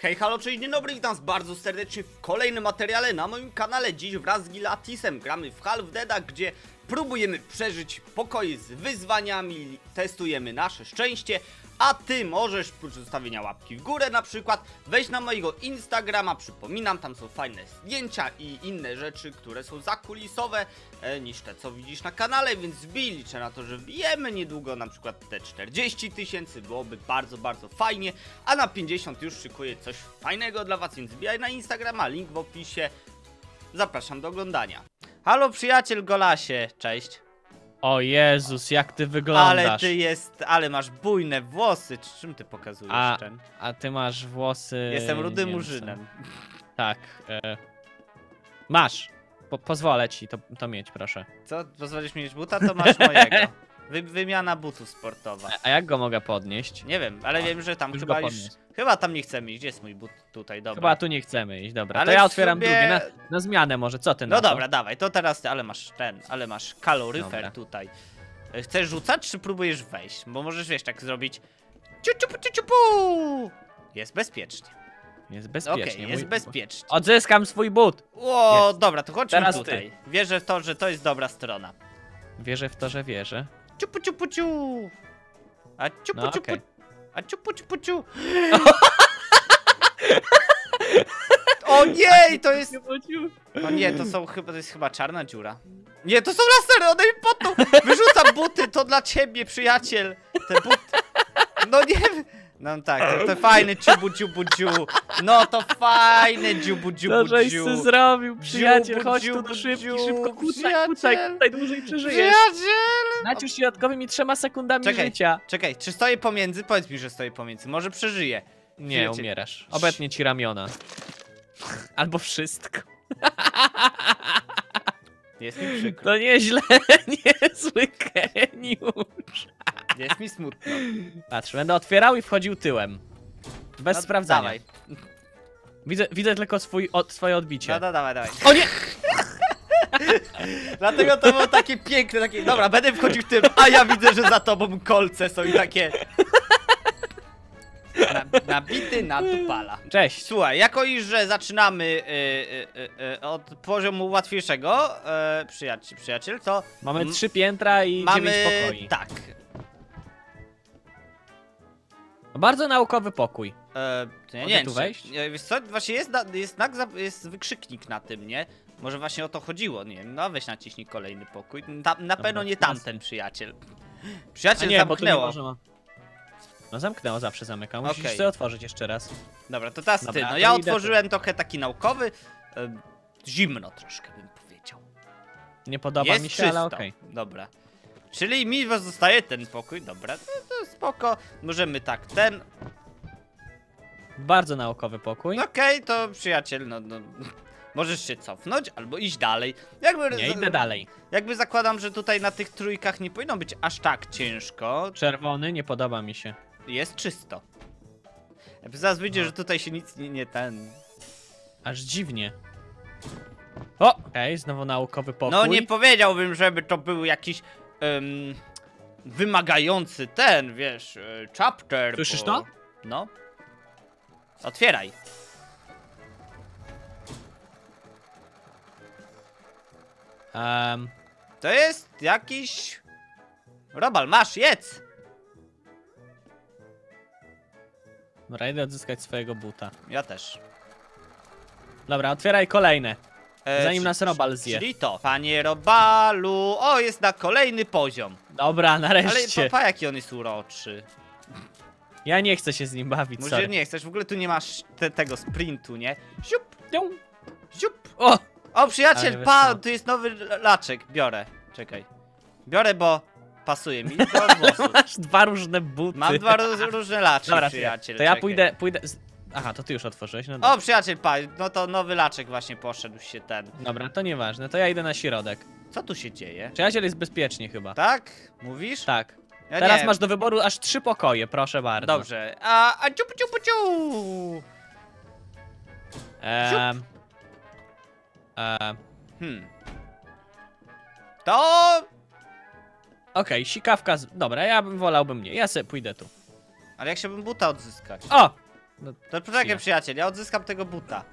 Hej, halo, cześć, dzień dobry, witam bardzo serdecznie w kolejnym materiale na moim kanale. Dziś wraz z Gilatisem gramy w Half Deada, gdzie próbujemy przeżyć pokoje z wyzwaniami, testujemy nasze szczęście, a ty możesz, prócz zostawienia łapki w górę na przykład, wejść na mojego Instagrama, przypominam, tam są fajne zdjęcia i inne rzeczy, które są zakulisowe e, niż te, co widzisz na kanale, więc wbij, liczę na to, że wbijemy niedługo na przykład te 40 tysięcy, byłoby bardzo, bardzo fajnie, a na 50 już szykuję coś fajnego dla was, więc wbijaj na Instagrama, link w opisie, zapraszam do oglądania. Halo przyjaciel Golasie, cześć. O Jezus, jak ty wyglądasz. Ale ty jest, ale masz bujne włosy. Czy- Czym ty pokazujesz A, ten? a ty masz włosy... Jestem rudym murzynem. Tak. E... Masz. Po pozwolę ci to, to mieć, proszę. Co? Pozwolisz mi mieć buta? To masz mojego. Wy, wymiana butów sportowa. A jak go mogę podnieść? Nie wiem, ale A, wiem, że tam chyba już... podniósł. Chyba tam nie chcemy iść. Gdzie jest mój but? Tutaj, dobra. Chyba tu nie chcemy iść, dobra. Ale to ja otwieram sumie- drugie, na, na zmianę może, co ty na No dobra, dawaj, to teraz ty, ale masz ten, ale masz kaloryfer Dobra. tutaj. E, Chcesz rzucać, czy próbujesz wejść? Bo możesz, wiesz, tak zrobić... Ciu, ciu, ciu, ciu, pu! Jest bezpiecznie. Jest Okej, bezpiecznie. jest mój- bezpiecznie. Odzyskam swój but. O, Jest. dobra, to chodźmy Teraz ty. tutaj. Wierzę w to, że to jest dobra strona. Wierzę w to, że wierzę. Ciupu, ciupu, ciu. A ciupu, No, ciupu. okej. A ciupu, ciupu, ciu. O nie, to jest... O nie, to są chyba, to jest chyba czarna dziura. Nie, to są lasery, one mi potną. Wyrzucam buty, to dla ciebie, przyjaciel. Te buty. No nie... No tak, to, to fajne ciubu, ciubu, ciu. No to fajne dziubu, dziubu, To żeś ty zrobił, przyjaciel, Dziubu, chodź tu dziubu, do szybki, dziu, szybko kucaj, kucaj, kucaj, dłużej przeżyjesz. Przyjaciel! Nacisz środkowymi trzema sekundami Czekaj. życia. Czekaj, czy stoję pomiędzy? Powiedz mi, że stoję pomiędzy. Może przeżyję. Nie, Przyjaciel. umierasz. Obetnie ci ramiona. Albo wszystko. Jest mi przykro. To nieźle, niezły geniusz. Jest mi smutno. Patrz, będę otwierał i wchodził tyłem. Bez No, sprawdzania. Dawaj. Widzę, widzę tylko swój, od, swoje odbicie. No, no, dawaj, dawaj. O nie! Dlatego to było takie piękne, takie. Dobra, będę wchodził tym, a ja widzę, że za tobą kolce są i takie. Na, nabity na dupala. Cześć. Słuchaj, jako iż, że zaczynamy y, y, y, y, od poziomu łatwiejszego, y, przyjaciel, przyjaciel, to Mamy trzy piętra i mamy. dziewięć pokoi. Tak. Bardzo naukowy pokój. E, to ja Mogę nie wiem, tu czy- wejść? nie, Wiesz co, właśnie jest, na, jest, znak, za- jest wykrzyknik na tym, nie? Może właśnie o to chodziło, nie wiem, no weź naciśnij kolejny pokój. Ta, na pewno nie tamten przyjaciel. A Przyjaciel nie, bo tu nie zamknęło. można. No zamknęło, zawsze zamykam. Musisz Okej. sobie otworzyć jeszcze raz. Dobra, to teraz ty. Dobra, No to ja idę tu. otworzyłem trochę taki naukowy. Zimno troszkę bym powiedział. Nie podoba jest mi się, czysto. ale okej. Dobra. Czyli mi zostaje ten pokój, dobra, to, to spoko. Możemy tak, ten. Bardzo naukowy pokój. No Okej, to przyjaciel, no, no. Możesz się cofnąć albo iść dalej. Jakby, Nie, idę dalej. Jakby zakładam, że tutaj na tych trójkach nie powinno być aż tak ciężko. Czerwony, nie podoba mi się. Jest czysto. Zaraz wyjdzie, No. że tutaj się nic nie, nie ten. Aż dziwnie. O! Okej, znowu naukowy pokój. No nie powiedziałbym, żeby to był jakiś em, wymagający ten, wiesz, e, chapter. Słyszysz bo... to? No. Otwieraj. Em, To jest jakiś. Robal, masz, jedz! dobra, idę odzyskać swojego buta. Ja też. Dobra, otwieraj kolejne. E, Zanim czy- nas Robal zje. Czyli to. Panie Robalu. O, jest na kolejny poziom. Dobra, Ale nareszcie. papa, jaki on jest uroczy. Ja nie chcę się z nim bawić, Może sorry. nie chcesz, w ogóle tu nie masz te, tego sprintu, nie? Siup, Pią. siup. O! O, Ale przyjaciel, wiesz pa, co? tu jest nowy laczek. Biorę, czekaj. Biorę, bo pasuje mi do włosów. Masz dwa różne buty. Mam dwa róż, różne laczki, Dobra, przyjaciel. to ja czekaj. pójdę, pójdę... Z... Aha, to ty już otworzyłeś, no O, przyjaciel, pa, no to nowy laczek właśnie poszedł się ten. Dobra, to nieważne, to ja idę na środek. Co tu się dzieje? Przyjaciel jest bezpiecznie chyba. Tak? Mówisz? Tak. Ja Teraz nie. masz do wyboru aż trzy pokoje, proszę bardzo. Dobrze. A, a ciup, ciup, ciup. Ehm... Ehm... Hmm. To... Okej, sikawka z... Dobra, ja bym wolałbym nie. Ja sobie pójdę tu. Ale jak się bym buta odzyskać? O! No, To poczekaj przyjaciel, ja odzyskam tego buta.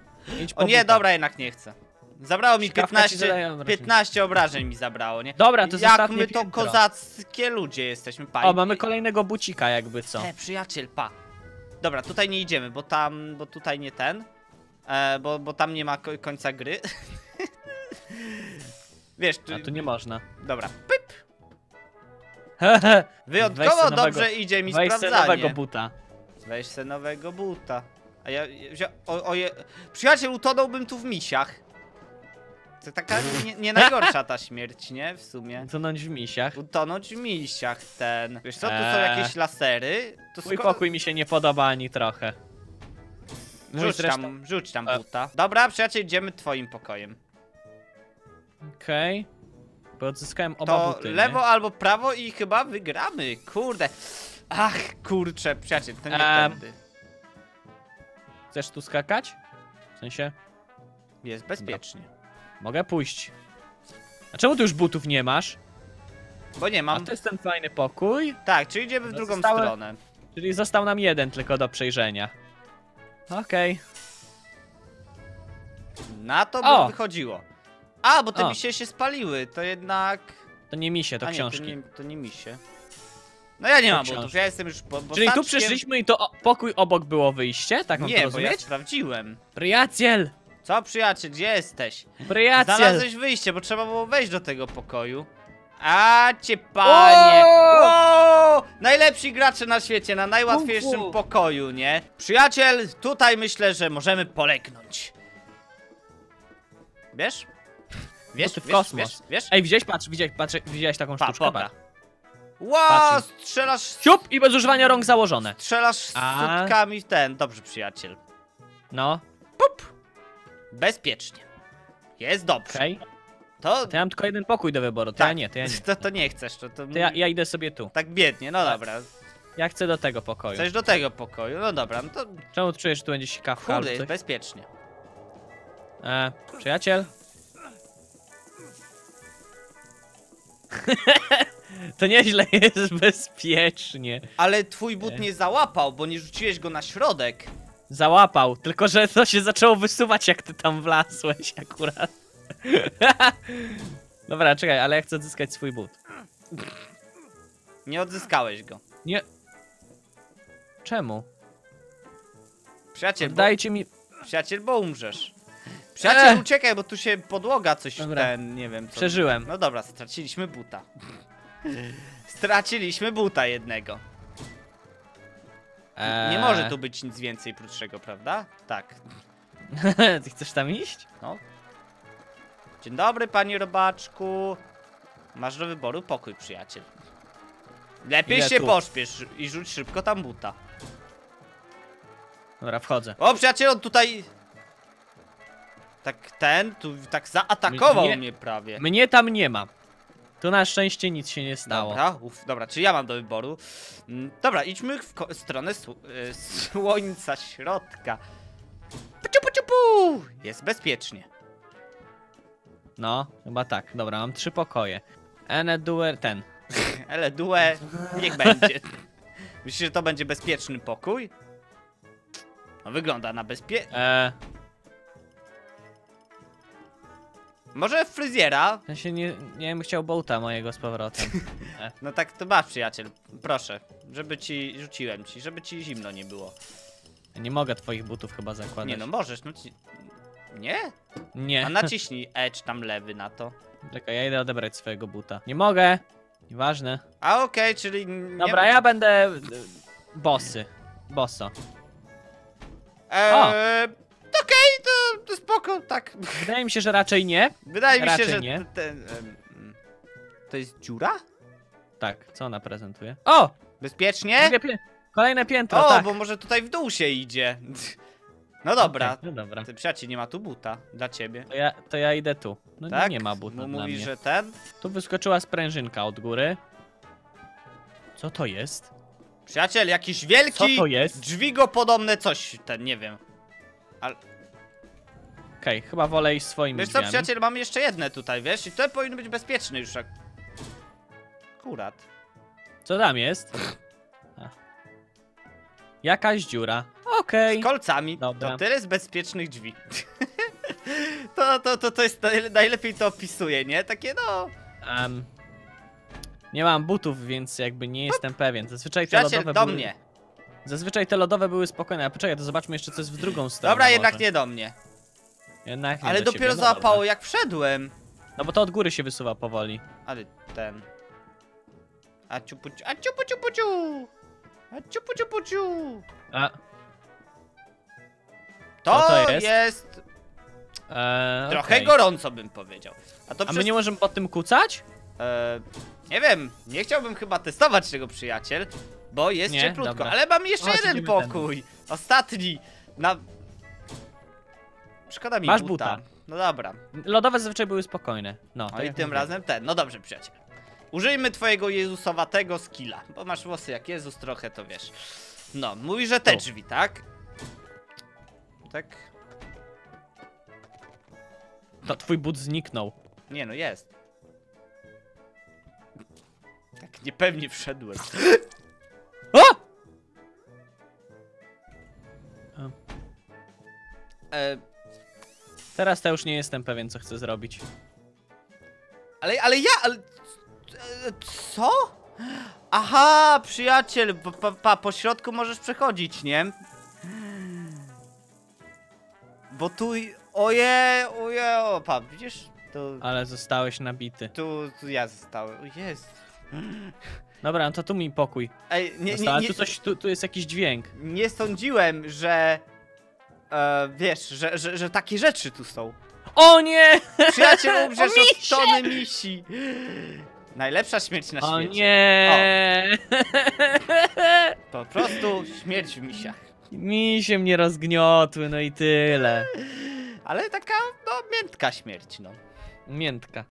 O nie, buta. dobra, jednak nie chcę. Zabrało mi Szkawka ci 15, zadaje obrażeń. 15 obrażeń mi zabrało, nie? Dobra, to jest Jak my to piętro. kozackie ludzie jesteśmy, pani. O, mamy kolejnego bucika jakby co. E, przyjaciel, pa. Dobra, tutaj nie idziemy, bo tam, bo tutaj nie ten. E, bo, bo tam nie ma ko końca gry. Wiesz, tu, A tu nie można. dobra. Weź Wyjątkowo nowego- dobrze idzie mi Weź se sprawdzanie. nowego buta. Weź se nowego buta. A ja, ja wzią- o, oje... Przyjaciel, utonąłbym tu w misiach. To taka nie, nie najgorsza ta śmierć, nie? W sumie. Tonąć w misiach. Utonąć w misiach ten. Wiesz co, tu są Eee. jakieś lasery. To Twój sko- pokój mi się nie podoba ani trochę. Mój Rzuć tam, rzuć tam E. buta. Dobra, przyjaciel, idziemy twoim pokojem. Okej. Bo odzyskałem oba To buty, lewo nie? albo prawo i chyba wygramy. Kurde. Ach, kurczę, przyjaciel, to nie Em. tędy. Chcesz tu skakać? W sensie? Jest bezpiecznie. Mogę pójść. A czemu tu już butów nie masz? Bo nie A mam. to jest ten fajny pokój. Tak, czyli idziemy w No drugą zostały- stronę. Czyli został nam jeden tylko do przejrzenia. Okej. Na to by O! wychodziło. A, bo te O. misie się spaliły, to jednak... To nie misie, to A nie, książki. To nie, to nie misie. No ja nie To mam książki. butów, ja jestem już po, Czyli tu przyszliśmy i to o, pokój obok było wyjście? Tak mam to Nie, bo ja rozumieć? sprawdziłem. Przyjaciel! Co, przyjaciel, gdzie jesteś? Przyjaciel! Znalazłeś wyjście, bo trzeba było wejść do tego pokoju. A cię panie! O! Najlepsi gracze na świecie, na najłatwiejszym fu. pokoju, nie? Przyjaciel, tutaj myślę, że możemy polegnąć. Wiesz? Wiesz, ty w wiesz, kosmos. wiesz, wiesz? Ej, widziałeś, patrz, widziałeś, patrz, widziałeś taką Pa, sztuczkę? Patrz. Wow, strzelasz, Siup i bez używania rąk założone. strzelasz A. sutkami w ten. Dobrze, przyjaciel. No, Bezpiecznie. Jest dobrze. okej. To, To ja mam tylko jeden pokój do wyboru, to tak, ja nie, to ja nie. To, to nie chcesz, to, to, To ja, ja idę sobie tu. tak biednie, no Tak. dobra. Ja chcę do tego pokoju. Chcesz do tego pokoju, no dobra, no to Czemu czujesz, że tu będzie sikawka kurde, albo jest bezpiecznie. E, przyjaciel? to nieźle jest bezpiecznie. Ale twój but Nie. załapał, bo nie rzuciłeś go na środek. Załapał, tylko że to się zaczęło wysuwać jak ty tam wlazłeś akurat. Dobra, czekaj, ale ja chcę odzyskać swój but. Nie odzyskałeś go. Nie. Czemu? Przyjaciel, Dajcie mi... przyjaciel, bo umrzesz. Przyjaciel, Ech. uciekaj, bo tu się podłoga coś Dobra. ten, nie wiem co. Przeżyłem. No dobra, straciliśmy buta. Straciliśmy buta jednego. Eee... Nie może tu być nic więcej próczego, prawda? Tak. Ty chcesz tam iść? No. Dzień dobry, panie robaczku. Masz do wyboru pokój, przyjaciel. Lepiej Ile się tu? pośpiesz i rzuć szybko tam buta. Dobra, wchodzę. O, przyjaciel, on tutaj... Tak ten, tu tak zaatakował Mnie- mnie prawie. Mnie tam nie ma. Tu na szczęście nic się nie stało. Dobra, uf, dobra, czy ja mam do wyboru? Mm, Dobra, idźmy w stronę y, słońca środka. Puciu, puciu, pu! Jest bezpiecznie. No, chyba tak. Dobra, mam trzy pokoje. Ene duer ten. Ale due, niech będzie. Myślisz, że to będzie bezpieczny pokój? No wygląda na bezpie... E, Może fryzjera? ja się nie, nie bym chciał bolta mojego z powrotem. No tak to masz, przyjaciel. Proszę, żeby ci... rzuciłem ci, żeby ci zimno nie było. Nie mogę twoich butów chyba zakładać. Nie no, możesz, no ci... Nie? Nie. A naciśnij edge tam lewy na to. Czekaj, ja idę odebrać swojego buta. Nie mogę. Nieważne. A okej, czyli... Nie Dobra, ja będę... y, Bossy. Bosso. Eee, Okej, to, to spoko, tak. Wydaje mi się, że raczej nie. Wydaje mi się, Raczej że nie. ten... em. To jest dziura? Tak, co ona prezentuje? O! Bezpiecznie? Drugie pię Kolejne piętro, O, tak. bo może tutaj w dół się idzie. No dobra. Okej, no dobra. Ty przyjaciel, nie ma tu buta dla ciebie. To ja, to ja idę tu. No Tak? nie ma buta Mu dla mówi, mnie. że ten. Tu wyskoczyła sprężynka od góry. Co to jest? Przyjaciel, jakiś Co wielki. to jest? Dźwigopodobne coś, ten, nie wiem. Okej, chyba wolę iść swoimi Wiesz co, drzwiami. przyjaciel, mam jeszcze jedne tutaj, wiesz? I to powinno być bezpieczne już jak. Akurat. Co tam jest? A. Jakaś dziura. Okej. z kolcami. Dobra. To tyle z bezpiecznych drzwi. to, to, to, to jest najle- najlepiej to opisuje, nie? Takie no. Em, nie mam butów, więc jakby nie jestem pewien. Zazwyczaj te Przyjaciel, lodowe do były... mnie. Zazwyczaj te lodowe były spokojne, a poczekaj, to zobaczmy jeszcze co jest w drugą stronę. Dobra, jednak może. nie do mnie. Jednak nie Ale do dopiero ciebie. no załapało dobra. jak wszedłem. No bo to od góry się wysuwa powoli. Ale ten. A ciupu ciu, a ciupu ciupu ciu. A ciupu ciupu ciu. A, To, Co to jest? jest e, trochę okej. gorąco bym powiedział. A to A przez... my nie możemy pod tym kucać? E, nie wiem, nie chciałbym chyba testować tego przyjaciel, bo jest Nie? cieplutko, Dobra. ale mam jeszcze Chodź, jeden idziemy pokój. Ostatni. Na... Szkoda mi Masz buta. buta. No dobra. Lodowe zazwyczaj były spokojne. No, No tak i jak tym mówiłem. razem ten. No dobrze, przyjaciel. Użyjmy twojego Jezusowatego skilla, bo masz włosy jak Jezus trochę, to wiesz. No, mówi, że te Tu. drzwi, tak? Tak? To twój but zniknął. Nie no, jest. Tak niepewnie wszedłem. O! E, Teraz to już nie jestem pewien, co chcę zrobić. ale, ale ja, ale... Co? Aha, przyjaciel, pa, po środku możesz przechodzić, nie? Bo tu... Oje, oje, o, pa, widzisz? Tu, Ale zostałeś nabity. tu, tu ja zostałem. Jest. Dobra, no to tu mi pokój. Ej, nie, nie, nie, tu, coś, tu, tu jest jakiś dźwięk. nie sądziłem, że... E, wiesz, że, że, że takie rzeczy tu są. O nie! Przyjaciel umrzesz O, od misie! tony misi. Najlepsza śmierć na O świecie. nie! Po prostu śmierć w misiach. Mi się mnie rozgniotły, no i tyle. Ale taka, no, miętka śmierć, no. Miętka.